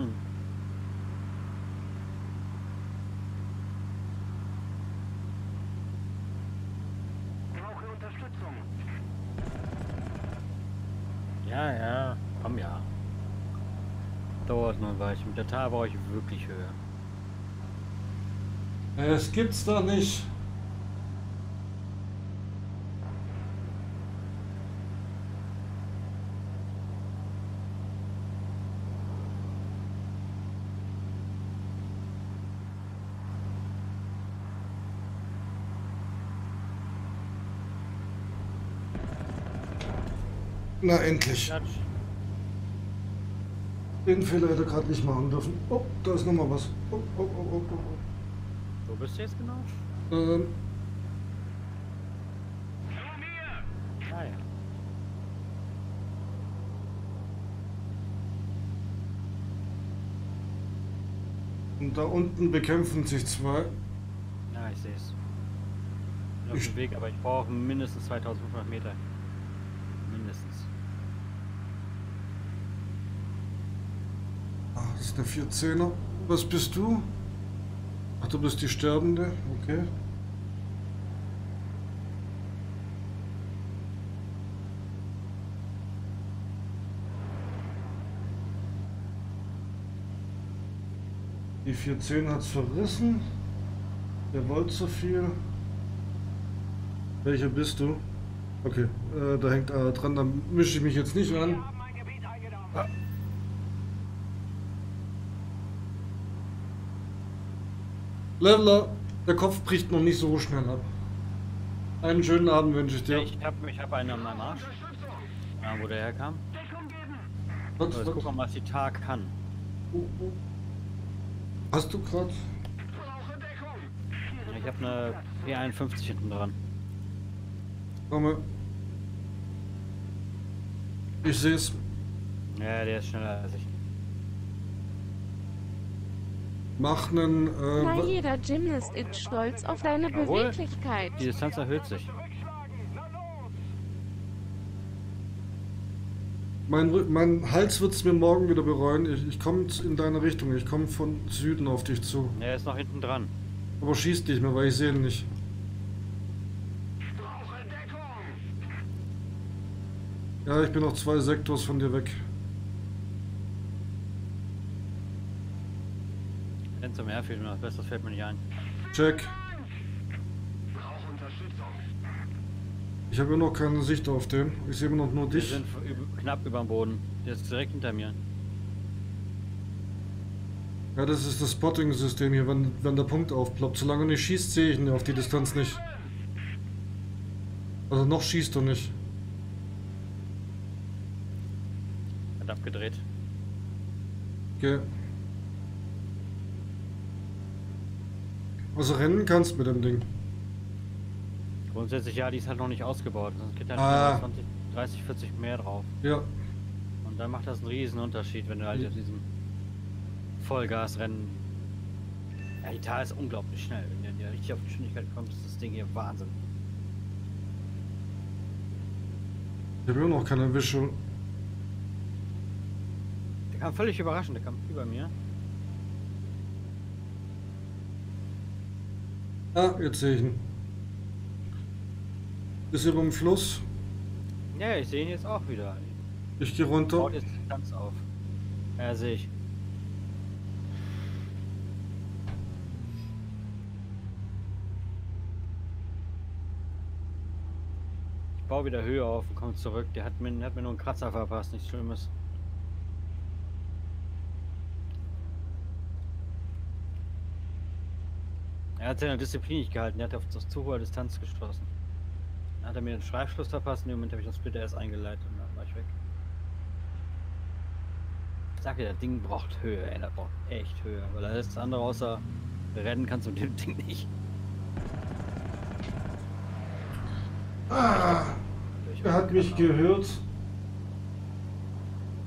Speaker 1: Hm.
Speaker 4: Brauche Unterstützung.
Speaker 1: Ja, ja, komm ja. Dauert nur ein Weilchen. Mit der Tar brauche ich wirklich höher.
Speaker 2: Es gibt's da nicht. Na endlich. Den Fehler hätte er gerade nicht machen dürfen. Oh, da ist nochmal was. Oh, oh, oh, oh, oh.
Speaker 1: Wo bist du jetzt genau?
Speaker 2: Ähm,
Speaker 1: Ah ja.
Speaker 2: und da unten bekämpfen sich zwei.
Speaker 1: Ja, ich sehe es. Bin auf
Speaker 2: Ich-
Speaker 1: dem Weg, aber ich brauche mindestens 2500 Meter. Mindestens.
Speaker 2: Ah, das ist eine 410er. Was bist du? Ach, du bist die Sterbende? Okay. Die 410 hat's verrissen. Der wollte so viel. Welcher bist du? Okay, äh, da hängt einer dran, da mische ich mich jetzt nicht an.
Speaker 4: haben
Speaker 2: Leveler, der Kopf bricht noch nicht so schnell ab. Einen schönen Abend wünsche ich dir.
Speaker 1: Ich hab, ich hab einen an meinem Arsch. Ja, wo der herkam.
Speaker 2: Was,
Speaker 1: So, jetzt gucken was die Tag kann.
Speaker 2: hast du gerade?
Speaker 1: Ich habe eine P51 hinten dran.
Speaker 2: Komme. Ich sehe es.
Speaker 1: Ja, der ist schneller als ich.
Speaker 2: Mach einen. Äh,
Speaker 5: Na, jeder Gymnast ist stolz auf deine
Speaker 1: Jawohl.
Speaker 5: Beweglichkeit.
Speaker 1: Die Distanz erhöht sich.
Speaker 4: Zurückschlagen. Na los.
Speaker 2: mein, mein Hals wird es mir morgen wieder bereuen. Ich, ich komme in deine Richtung. Ich komme von Süden auf dich zu.
Speaker 1: Er ist noch hinten dran.
Speaker 2: Aber schießt nicht mehr, weil ich sehe ihn nicht. Ja, ich bin noch zwei Sektors von dir weg.
Speaker 1: Wenn zum Airfield, was Besseres fällt mir nicht ein.
Speaker 2: Check. Ich habe immer noch keine Sicht auf den. Ich sehe immer noch nur
Speaker 1: Wir
Speaker 2: dich.
Speaker 1: sind üb- knapp über dem Boden. Der ist direkt hinter mir.
Speaker 2: Ja, das ist das Spotting-System hier, wenn, wenn der Punkt aufploppt. Solange er nicht schießt, sehe ich ihn auf die Distanz nicht. Also noch schießt er nicht.
Speaker 1: Hat abgedreht.
Speaker 2: Okay. Also rennen kannst mit dem Ding.
Speaker 1: Grundsätzlich ja, die ist halt noch nicht ausgebaut. Sonst geht halt
Speaker 2: Ah.
Speaker 1: 20, 30, 40 mehr drauf.
Speaker 2: Ja.
Speaker 1: Und dann macht das einen riesen Unterschied, wenn du halt auf diesem Vollgasrennen. Ja, die Tal ist unglaublich schnell. Wenn du richtig auf Geschwindigkeit kommst, ist das Ding hier Wahnsinn.
Speaker 2: Ich habe immer noch keine Visual.
Speaker 1: Der kam völlig überraschend, der kam über mir.
Speaker 2: Ah, jetzt sehe ich ihn. Ist über dem Fluss.
Speaker 1: Ja, ich sehe ihn jetzt auch wieder.
Speaker 2: Ich gehe runter.
Speaker 1: Baut jetzt ganz auf. Ja, sehe ich. Ich baue wieder Höhe auf und komme zurück. Der hat mir, hat mir nur einen Kratzer verpasst, nichts Schlimmes. Er hat seine Disziplin nicht gehalten, er hat auf zu hohe Distanz geschossen. Dann hat er mir den Schreibschluss verpasst, in dem Moment habe ich das Splitter erst eingeleitet und dann war ich weg. Ich sag dir, das Ding braucht Höhe, ey, das braucht echt Höhe, weil alles andere außer rennen kannst du mit dem Ding nicht.
Speaker 2: Ah, er hat mich gehört.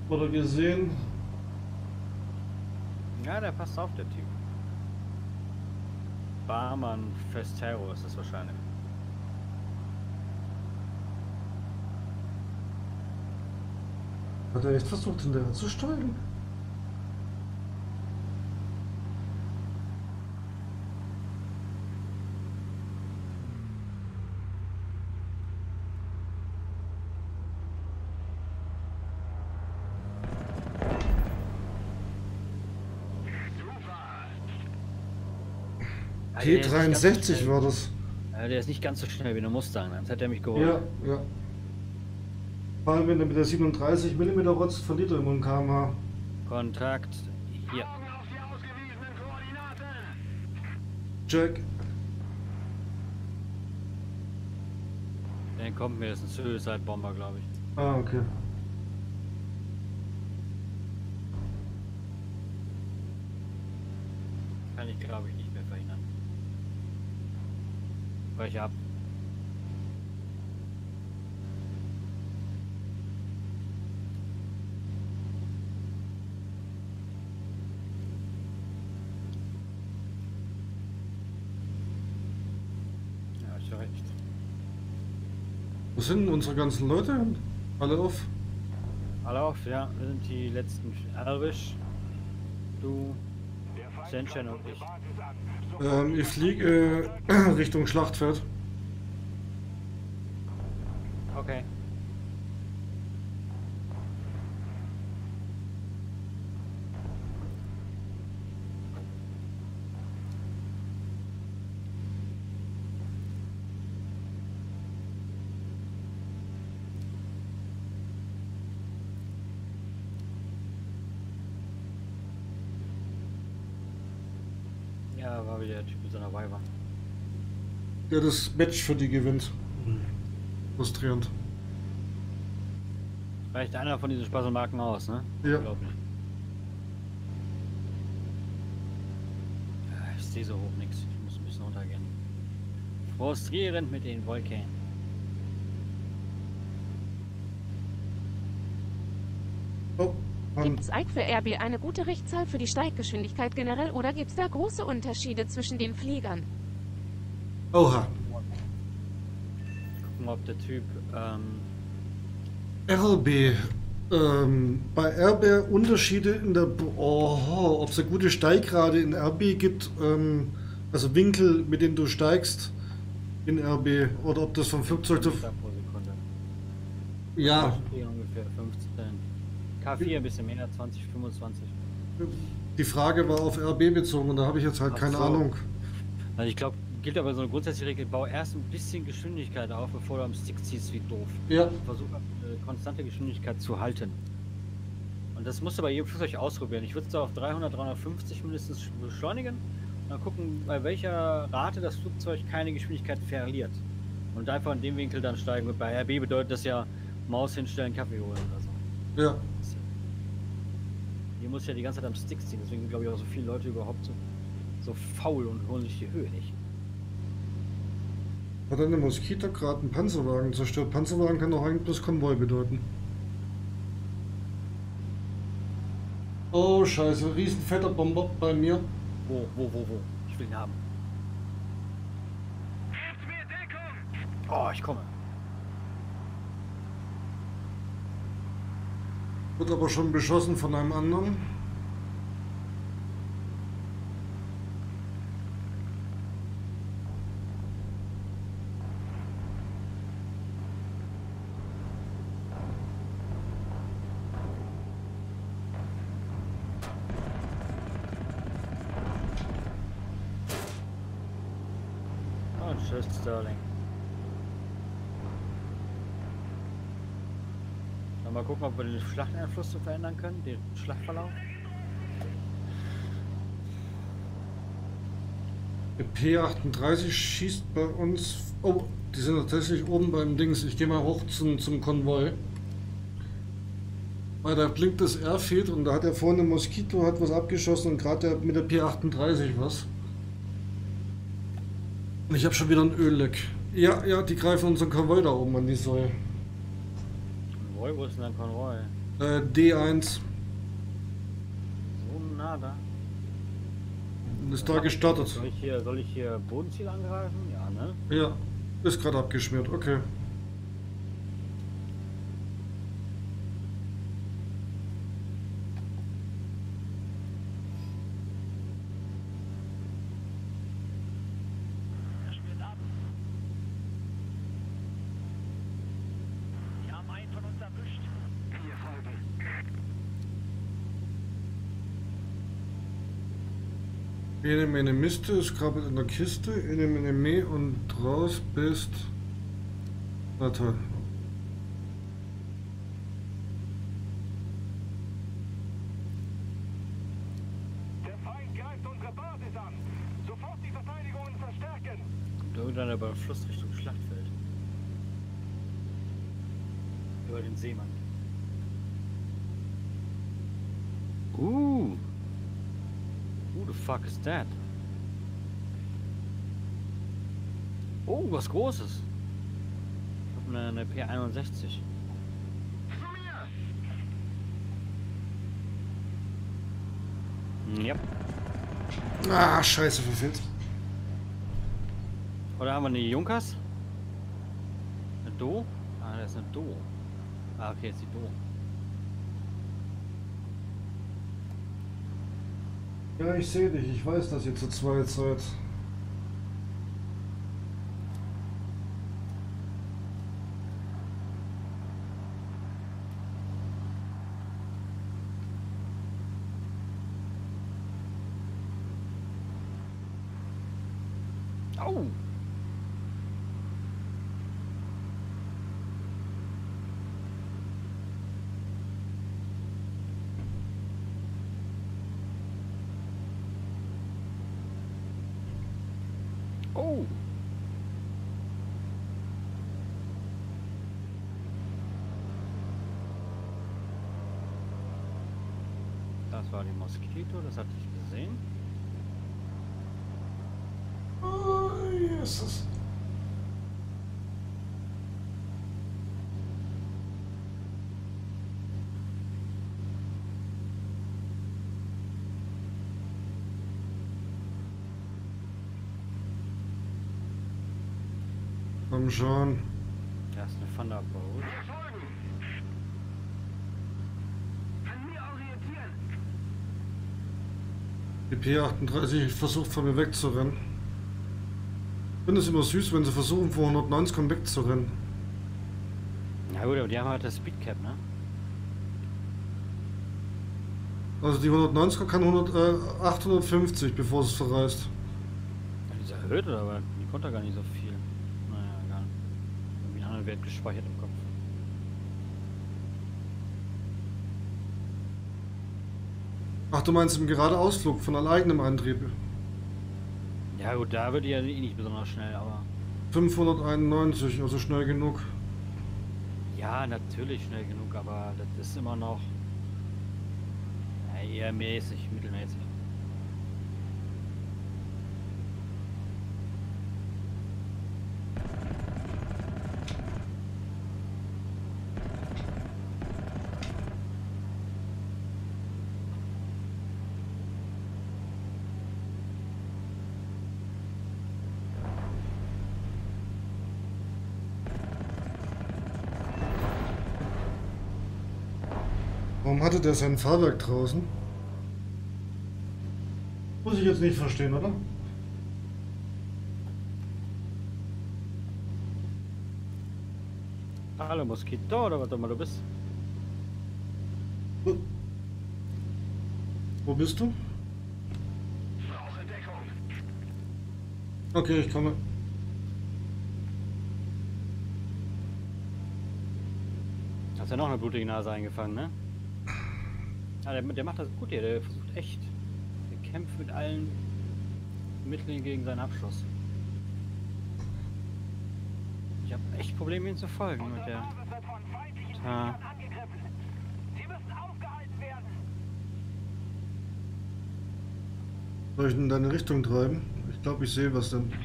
Speaker 2: Oder gesehen.
Speaker 1: Ja, der passt auf, der Typ. Barmann Festero ist das wahrscheinlich.
Speaker 2: Hat er echt versucht, hinterher zu steigen?
Speaker 1: Ah, der ist nicht ganz so
Speaker 2: T63
Speaker 1: schnell.
Speaker 2: war das.
Speaker 1: Ja, der ist nicht ganz so schnell wie der Mustang, sonst hätte er mich geholt.
Speaker 2: Ja, ja. Vor allem, wenn er mit der 37 mm rotzt, verliert er immer ein kmh.
Speaker 1: Kontakt hier.
Speaker 2: Check.
Speaker 1: Der kommt mir, das ist ein Suicide-Bomber, glaube ich.
Speaker 2: Ah, okay.
Speaker 1: Kann ich, glaube ich, nicht Breche ab. Ja, ist ja recht.
Speaker 2: Wo sind denn unsere ganzen Leute? Alle auf?
Speaker 1: Alle auf, ja, wir sind die letzten. Alrisch, du, Senchen und ich.
Speaker 2: Ähm, ich fliege äh, Richtung Schlachtfeld.
Speaker 1: Okay. Da war wieder der Typ mit seiner Weiber.
Speaker 2: Der das Match für die gewinnt. Frustrierend.
Speaker 1: Reicht einer von diesen Spaßmarken aus, ne?
Speaker 2: Ja.
Speaker 1: Unglaublich. Ja, Ich sehe so hoch nichts. Ich muss ein bisschen runtergehen. Frustrierend mit den Wolken.
Speaker 2: Oh.
Speaker 5: Gibt es für RB eine gute Richtzahl für die Steiggeschwindigkeit generell oder gibt es da große Unterschiede zwischen den Fliegern?
Speaker 2: Oha.
Speaker 1: Gucken, ob der Typ, ähm,
Speaker 2: RB. Ähm, bei RB Unterschiede in der. Oh, ob es eine gute Steigrate in RB gibt, ähm, also Winkel, mit denen du steigst in RB, oder ob das vom Flugzeug
Speaker 1: pro Sekunde.
Speaker 2: Ja,
Speaker 1: Hier ungefähr 15. K4 ein bisschen mehr, 20, 25.
Speaker 2: die Frage war auf RB bezogen und da habe ich jetzt halt
Speaker 1: Ach
Speaker 2: keine
Speaker 1: so.
Speaker 2: Ahnung.
Speaker 1: Also ich glaube, gilt aber so eine grundsätzliche Regel, bau erst ein bisschen Geschwindigkeit auf, bevor du am Stick ziehst wie doof.
Speaker 2: Ja,
Speaker 1: Versuch eine konstante Geschwindigkeit zu halten. Und das musst du bei jedem Flugzeug ausprobieren. Ich würde es da auf 300, 350 mindestens beschleunigen und dann gucken, bei welcher Rate das Flugzeug keine Geschwindigkeit verliert. Und einfach in dem Winkel dann steigen. Und Bei RB bedeutet das ja Maus hinstellen, Kaffee holen oder so.
Speaker 2: ja.
Speaker 1: Hier muss ja die ganze Zeit am Stick ziehen, deswegen glaube ich auch so viele Leute überhaupt so, so faul und holen sich die Höhe nicht.
Speaker 2: Hat dann der Moskito gerade einen Panzerwagen zerstört? Panzerwagen kann doch eigentlich bloß Konvoi bedeuten. Oh, scheiße, riesen fetter Bomber bei mir.
Speaker 1: Wo, wo, wo, wo? Ich will ihn haben.
Speaker 4: Gebt mir Deckung!
Speaker 1: Oh, ich komme.
Speaker 2: Wird aber schon beschossen von einem anderen.
Speaker 1: Oh, tschüss, Sterling. Dann mal gucken, ob wir den Schlachteinfluss so verändern können, den Schlachtverlauf.
Speaker 2: Der P38 schießt bei uns. Oh, die sind tatsächlich oben beim Dings. Ich gehe mal hoch zum, zum Konvoi. Weil da blinkt das Airfield und da hat er vorne Moskito hat was abgeschossen und gerade mit der P38 was. Ich habe schon wieder ein Ölleck. Ja, ja, die greifen unseren Konvoi da oben an die Säule.
Speaker 1: Konvoi, wo ist denn dein Konvoi?
Speaker 2: Äh, D1
Speaker 1: So nah da.
Speaker 2: ist da gestartet.
Speaker 1: Soll ich hier, soll ich hier Bodenziel angreifen? Ja, ne?
Speaker 2: Ja, ist gerade abgeschmiert. Okay.
Speaker 4: Er schmiert ab. Sie haben einen von uns erwischt. Wir folgen.
Speaker 2: Ene mene Miste ist krabbelt in der Kiste, ene mene me und raus bist. Na toll.
Speaker 4: Der Feind greift unsere Basis an. Sofort die Verteidigungen verstärken.
Speaker 1: Kommt irgendeiner beim Fluss Richtung Schlachtfeld. Über den Seemann. Uh. Who the fuck is that? Oh, was Großes. Ich habe eine, eine P61. Ja.
Speaker 2: Ah, scheiße, verfehlt.
Speaker 1: Oder haben wir eine Junkers? Eine Do? Ah, das ist eine Do. Ah, okay, jetzt die Do.
Speaker 2: Ja, ich sehe dich. Ich weiß, dass ihr zu zweit seid.
Speaker 1: Au! Oh! Das war die Moskito, das hatte ich gesehen.
Speaker 2: Oh, Jesus. Komm schon.
Speaker 1: Da ist eine Thunderbolt.
Speaker 2: Die P38 versucht von mir wegzurennen. Ich finde es immer süß, wenn sie versuchen vor 190 kommen wegzurennen.
Speaker 1: Na gut, aber die haben halt das Speedcap, ne?
Speaker 2: Also die 190er kann 100, äh, 850, bevor es verreist.
Speaker 1: Die ist erhöht oder was? Die konnte gar nicht so viel. Anderen Wert gespeichert im Kopf.
Speaker 2: Ach, du meinst im Geradeausflug von eigenem Antrieb.
Speaker 1: Ja gut, da wird ja eh nicht besonders schnell, aber.
Speaker 2: 591, also schnell genug.
Speaker 1: Ja, natürlich schnell genug, aber das ist immer noch eher mäßig, mittelmäßig.
Speaker 2: Warum hatte der sein Fahrwerk draußen? Muss ich jetzt nicht verstehen, oder?
Speaker 1: Hallo Moskito oder was auch immer du bist.
Speaker 2: Wo bist du?
Speaker 4: Brauche Deckung.
Speaker 2: Okay, ich komme.
Speaker 1: Hast ja noch eine blutige Nase eingefangen, ne? Ja, der, der macht das gut hier, der versucht echt. Der kämpft mit allen Mitteln gegen seinen Abschluss. Ich habe echt Probleme, ihm zu folgen mit der.
Speaker 4: Feindlichen
Speaker 1: Ah.
Speaker 2: Soll ich in deine Richtung treiben? Ich glaube, ich sehe was
Speaker 4: runter.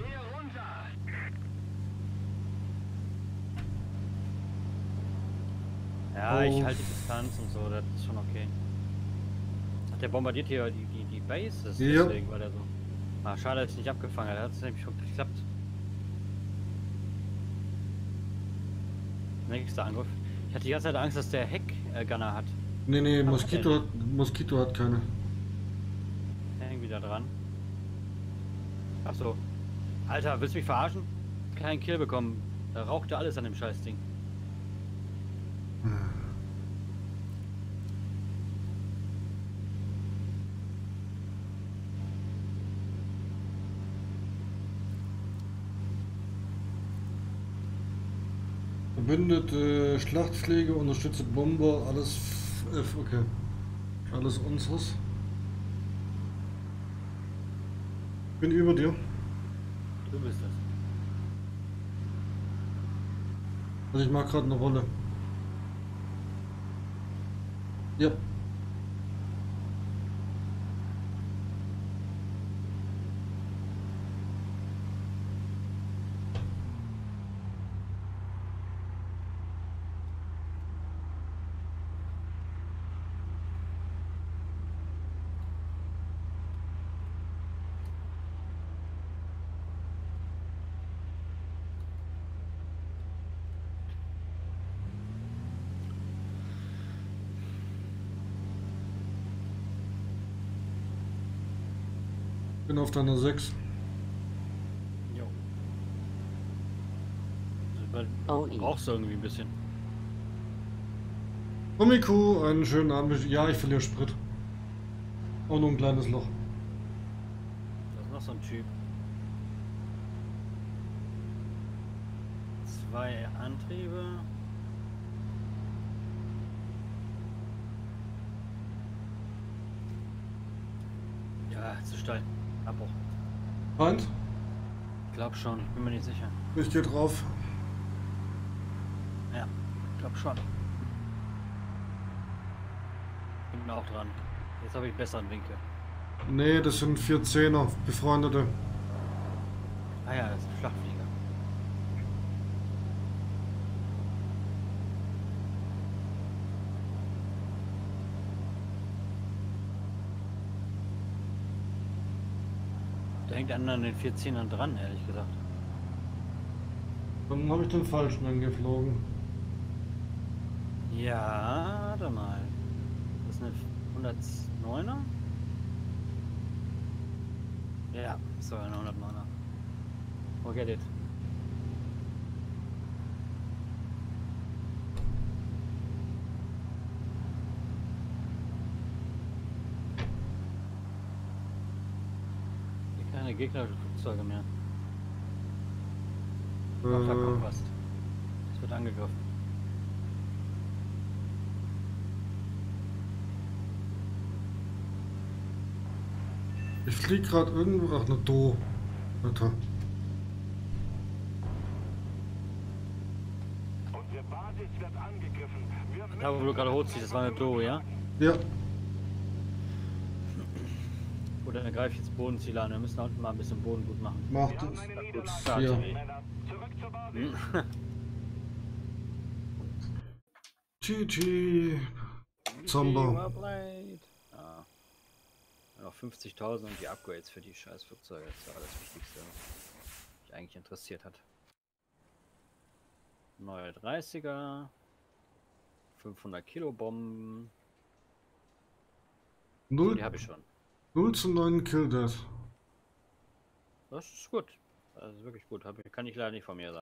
Speaker 1: Ja, ich
Speaker 2: Oh.
Speaker 1: halte die Distanz und so, das ist schon okay. Der bombardiert hier die, die, die Bases,
Speaker 2: Ja.
Speaker 1: deswegen war der so. Ah, schade, dass es nicht abgefangen hat, hat es nämlich schon geklappt. Nächster Angriff. Ich hatte die ganze Zeit Angst, dass der Heck-Gunner hat.
Speaker 2: Nee, nee, Moskito hat, Moskito hat keine.
Speaker 1: Hängen wieder dran. Achso. Alter, willst du mich verarschen? Keinen Kill bekommen. Da raucht ja alles an dem Scheißding.
Speaker 2: Verbündete Schlachtpflege, unterstütze Bomber, alles F, okay. Alles unseres. Bin über dir.
Speaker 1: Du bist es.
Speaker 2: Also ich mache gerade eine Rolle. Ja. Auf deiner 6.
Speaker 1: Jo. Also,
Speaker 3: Oh,
Speaker 1: brauchst du irgendwie ein bisschen.
Speaker 2: Komiku, einen schönen Abend. Ja, ich verliere Sprit. Auch nur ein kleines Loch.
Speaker 1: Das ist noch so ein Typ. Zwei Antriebe. Ja, zu steil. Abbruch.
Speaker 2: Feind?
Speaker 1: glaube schon, ich bin mir nicht sicher.
Speaker 2: Ich gehe drauf.
Speaker 1: Ja, ich glaube schon. Bin mir auch dran. Jetzt habe ich besseren Winkel.
Speaker 2: Nee, das sind vier Zehner, befreundete.
Speaker 1: Ah ja, das ist ein Flachflieger. Der hängt einer an den 14ern dran, ehrlich gesagt.
Speaker 2: Dann habe ich den falschen angeflogen.
Speaker 1: Ja, warte mal. Das ist eine 109er? Ja, so eine 109er. Forget it. Hier keine gegnerische Flugzeuge mehr. Ach, da kommt was. Es wird angegriffen.
Speaker 2: ich fliege gerade irgendwo. Ach, ne, do.
Speaker 4: Angegriffen. Wir
Speaker 1: Da wo du gerade hochziehst, das war eine Do, ja?
Speaker 2: Ja,
Speaker 1: Oder dann greife ich jetzt Bodenziele an. Wir müssen da unten mal ein bisschen Boden gut machen.
Speaker 2: macht es. Ja.
Speaker 1: Hm?
Speaker 2: GG.
Speaker 1: Played. Ah. Ja, Noch 50.000 und die Upgrades für die scheiß Flugzeuge. Das war das Wichtigste, was mich eigentlich interessiert hat. Neue 30er. 500 Kilo Bomben. So,
Speaker 2: 0,
Speaker 1: die habe ich schon.
Speaker 2: 0 zu 9 Kill Death.
Speaker 1: Das ist gut. Das ist wirklich gut. Kann ich leider nicht von mir sagen.